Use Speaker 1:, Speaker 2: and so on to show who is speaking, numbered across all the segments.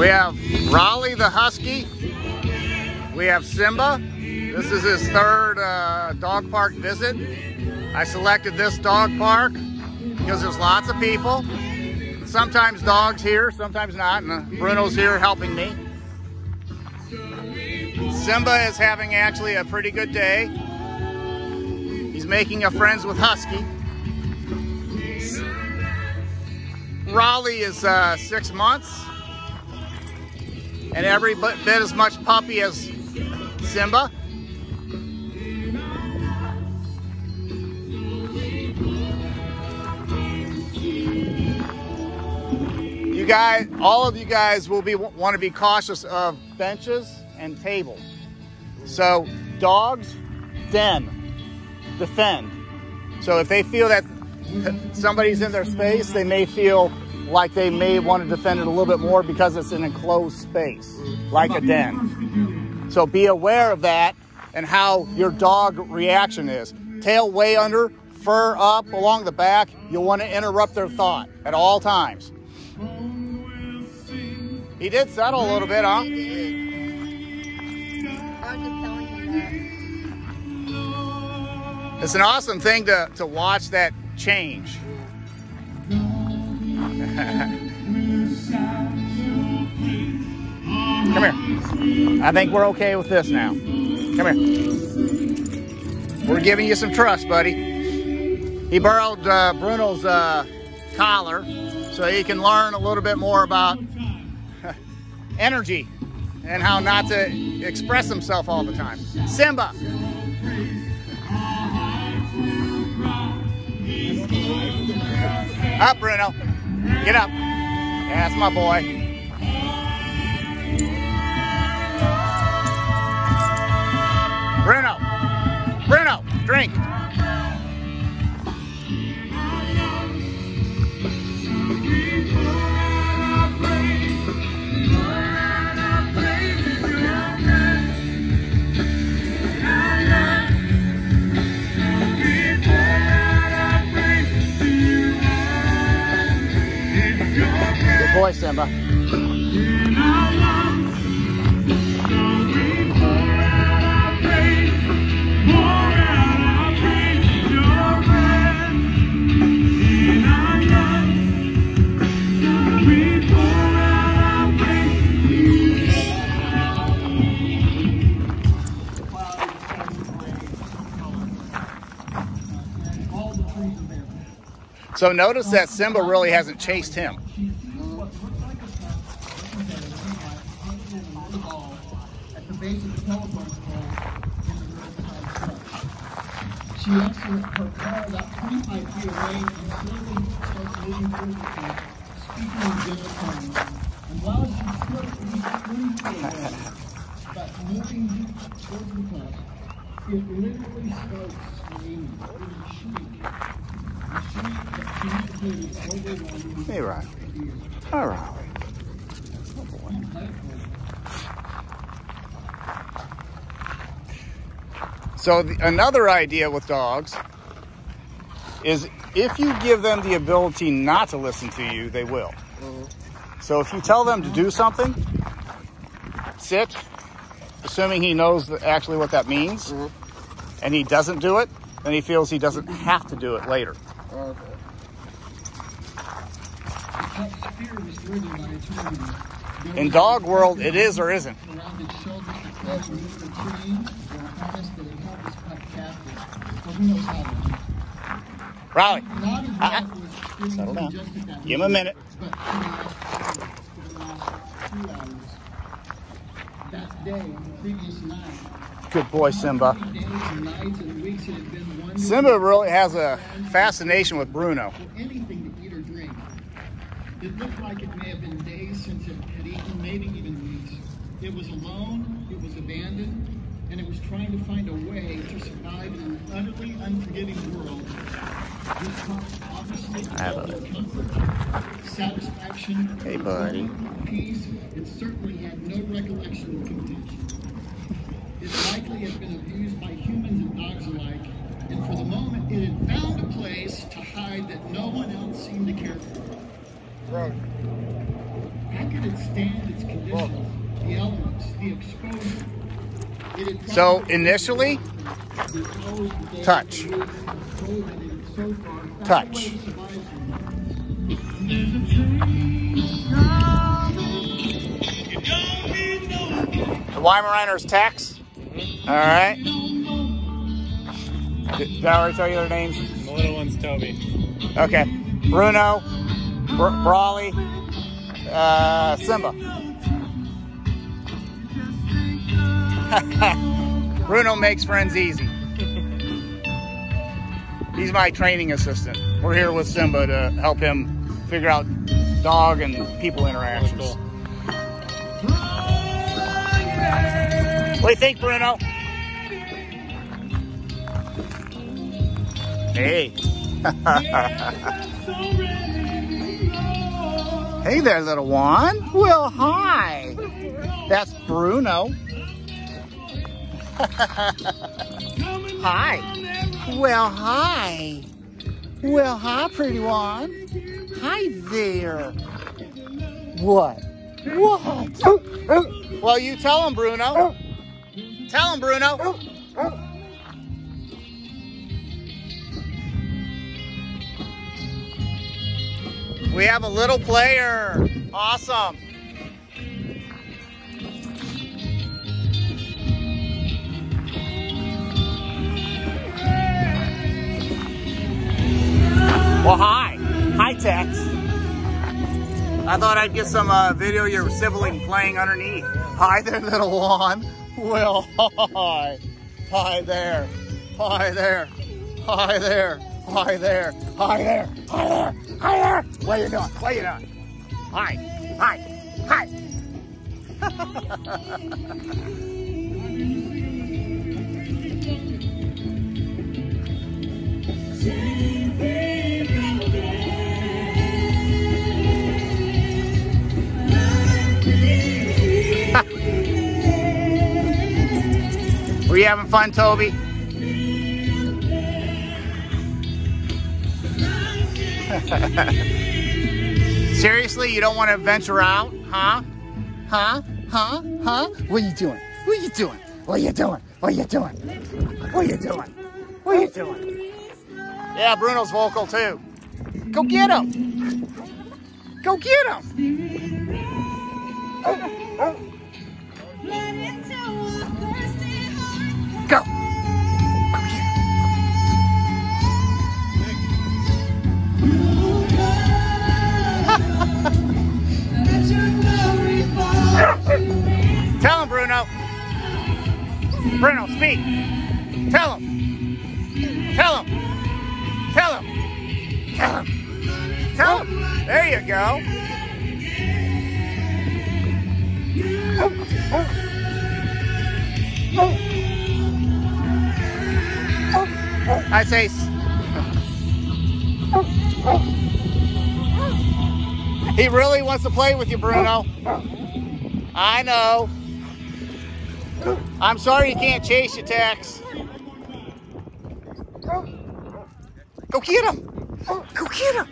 Speaker 1: We have Raleigh the Husky. We have Simba. This is his third uh, dog park visit. I selected this dog park because there's lots of people. Sometimes dogs here, sometimes not, and uh, Bruno's here helping me. Simba is having actually a pretty good day. He's making a friends with Husky. Raleigh is uh, six months and every bit as much puppy as Simba. You guys, all of you guys will be want to be cautious of benches and tables. So dogs, den, defend. So if they feel that somebody's in their space, they may feel like they may want to defend it a little bit more because it's an enclosed space, like a den. So be aware of that and how your dog reaction is. Tail way under, fur up along the back. You'll want to interrupt their thought at all times. He did settle a little bit, huh? It's an awesome thing to, to watch that change. Come here. I think we're okay with this now. Come here. We're giving you some trust, buddy. He borrowed uh, Bruno's uh, collar so he can learn a little bit more about energy and how not to express himself all the time. Simba. Up, Bruno. Get up. That's my boy. Bruno. Bruno, drink. Simba. So notice that Simba really hasn't chased him.
Speaker 2: At the base of the telephone pole in the riverside sun. She actually her car about 25 feet away and slowly starts moving towards the car, speaking in general tones. And while she's still at least 20 feet away, but moving towards the car, it literally starts screaming. It is a shriek. A shriek that communicates overwhelming
Speaker 1: Hey,
Speaker 2: fear.
Speaker 1: All right. So the, another idea with dogs is if you give them the ability not to listen to you, they will. So if you tell them to do something, sit, assuming he knows that actually what that means, and he doesn't do it, then he feels he doesn't have to do it later.
Speaker 2: That fear was driven by eternity. There
Speaker 1: In dog world, it is or isn't. Riley,
Speaker 2: well was experiencing
Speaker 1: Settle down.
Speaker 2: just at that
Speaker 1: give him a minute.
Speaker 2: But for the last, for the last two hours, that day, previous night,
Speaker 1: Good boy, Simba.
Speaker 2: days and nights and weeks it had been one
Speaker 1: Simba really has a fascination with Bruno.
Speaker 2: anything to eat or drink. It looked like it may have been days since it had eaten, maybe even weeks. It was alone, it was abandoned, and it was trying to find a way to survive in an utterly unforgiving world. This obviously
Speaker 1: I have
Speaker 2: felt
Speaker 1: a-
Speaker 2: comfort, satisfaction,
Speaker 1: Hey, buddy.
Speaker 2: peace. It certainly had no recollection of contention. It likely had been abused by humans and dogs alike, and for the moment it had found a place to hide that no one else seemed to care for. Accurate can it stand its conditions, the elements, the exposure?
Speaker 1: So initially,
Speaker 2: the hours, the days,
Speaker 1: Touch.
Speaker 2: the weeks, COVID, and so far, that's
Speaker 1: Touch.
Speaker 2: the way it survives.
Speaker 1: Weimaraners Tex. All right. Did, did I already tell you their names?
Speaker 3: The little one's Toby.
Speaker 1: Okay. Bruno, Br- Brawley, uh, Simba. Bruno makes friends easy. He's my training assistant. We're here with Simba to help him figure out dog and people interactions.
Speaker 3: Cool.
Speaker 1: What do you think, Bruno? Hey. hey there, little one. Well, hi. That's Bruno. hi. Well, hi. Well, hi, pretty one. Hi there. What? What? Well, you tell him, Bruno. Tell him, Bruno. We have a little player. Awesome. Well, hi. Hi, Tex. I thought I'd get some uh, video of your sibling playing underneath. Hi there, little one. Well, hi. Hi there. Hi there. Hi there. Hi there. Hi there. Hi there. Hi there. What you doing? What you doing? Hi. Hi. Hi. having fun, Toby? Seriously, you don't want to venture out, huh? Huh? Huh? Huh? What are you doing? What are you doing? What are you doing? What are you doing? What are you doing? What are you doing? Yeah, Bruno's vocal too. Go get him. Go get him. Go. Go I say. He really wants to play with you, Bruno. I know. I'm sorry you can't chase you, Tex. Go get him. Go get him.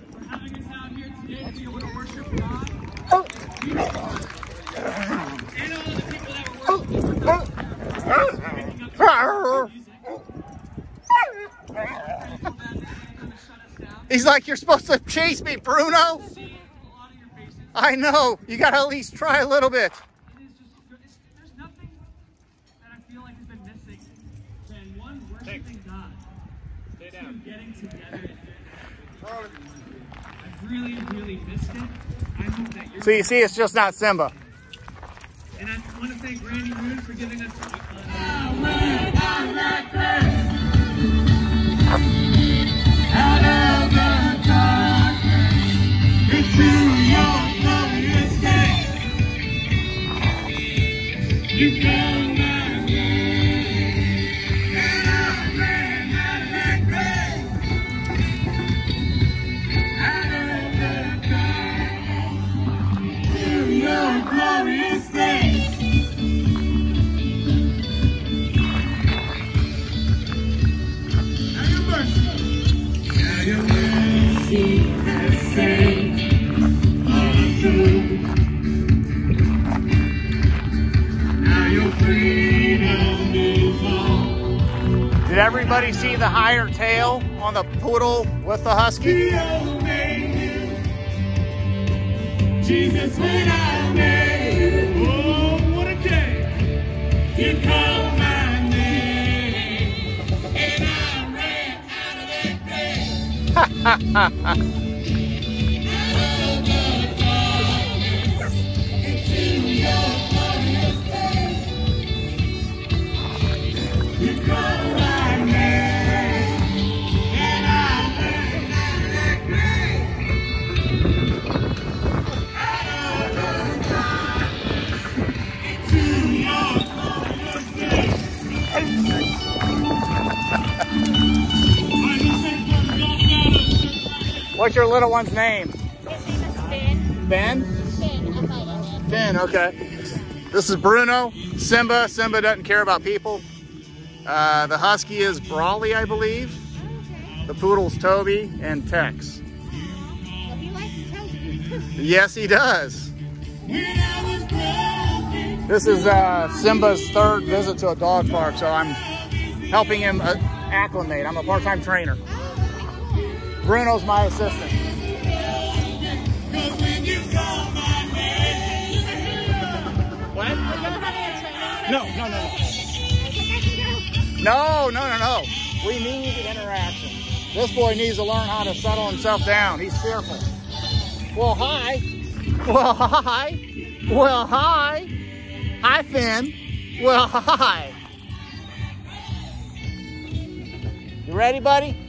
Speaker 1: He's like, you're supposed to chase me, Bruno. I know. You got to at least try a little bit.
Speaker 4: Getting together. I've really, really missed it. I hope that you're.
Speaker 1: So you see, it's just not Simba.
Speaker 4: and I want to thank Randy Moon for giving us.
Speaker 1: Did everybody see the higher tail on the poodle with the husky?
Speaker 4: Jesus, when I met you, oh, what a day. You called my name, and I ran out of that.
Speaker 1: What's your little one's name?
Speaker 5: His name is Finn.
Speaker 1: Ben?
Speaker 5: Finn,
Speaker 1: okay. This is Bruno. Simba. Simba doesn't care about people. Uh, the husky is Brawley, I believe.
Speaker 5: Okay.
Speaker 1: The poodle's Toby and Tex.
Speaker 5: Well, he likes Toby.
Speaker 1: Yes, he does.
Speaker 4: When I was broken,
Speaker 1: This is uh, Simba's third visit to a dog park, so I'm helping him uh, acclimate. I'm a part-time trainer.
Speaker 5: Okay, cool.
Speaker 1: Bruno's my assistant.
Speaker 4: cause when you call my name,
Speaker 1: What?
Speaker 5: Are you having a training
Speaker 1: No, no, no, no.
Speaker 5: I think I can go.
Speaker 1: No, no, no, no. We need interaction. This boy needs to learn how to settle himself down. He's fearful. Well, hi. Well, hi. Well, hi. Hi, Finn. Well, hi. You ready, buddy?